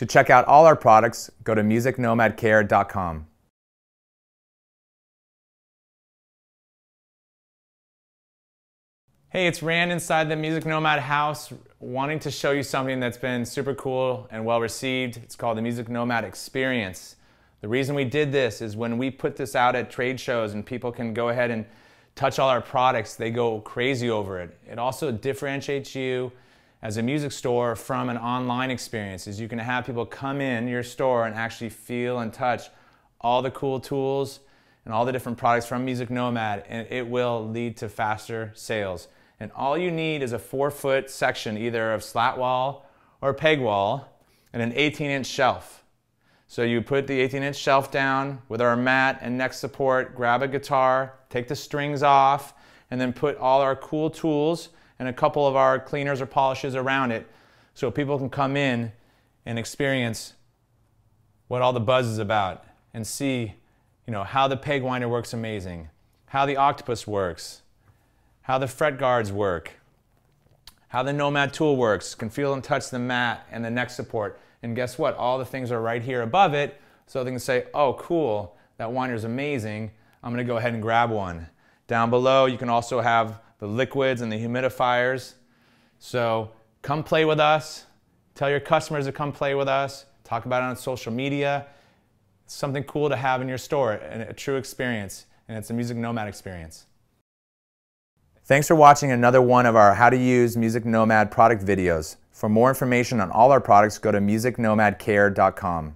To check out all our products, go to musicnomadcare.com. Hey, it's Rand inside the Music Nomad house, wanting to show you something that's been super cool and well received. It's called the Music Nomad Experience. The reason we did this is when we put this out at trade shows and people can go ahead and touch all our products, they go crazy over it. It also differentiates you as a music store from an online experience is you can have people come in your store and actually feel and touch all the cool tools and all the different products from Music Nomad and it will lead to faster sales. And all you need is a four foot section, either of slat wall or peg wall, and an 18 inch shelf. So you put the 18 inch shelf down with our mat and neck support, grab a guitar, take the strings off, and then put all our cool tools and a couple of our cleaners or polishes around it so people can come in and experience what all the buzz is about and see you know, how the peg winder works amazing, how the octopus works, how the fret guards work, how the Nomad tool works, can feel and touch the mat and the neck support. And guess what? All the things are right here above it, so they can say, oh, cool, that winder's amazing. I'm gonna go ahead and grab one. Down below, you can also have the liquids and the humidifiers. So come play with us. Tell your customers to come play with us. Talk about it on social media. It's something cool to have in your store and a true experience. And it's a Music Nomad experience. Thanks for watching another one of our how to use Music Nomad product videos. For more information on all our products, go to musicnomadcare.com.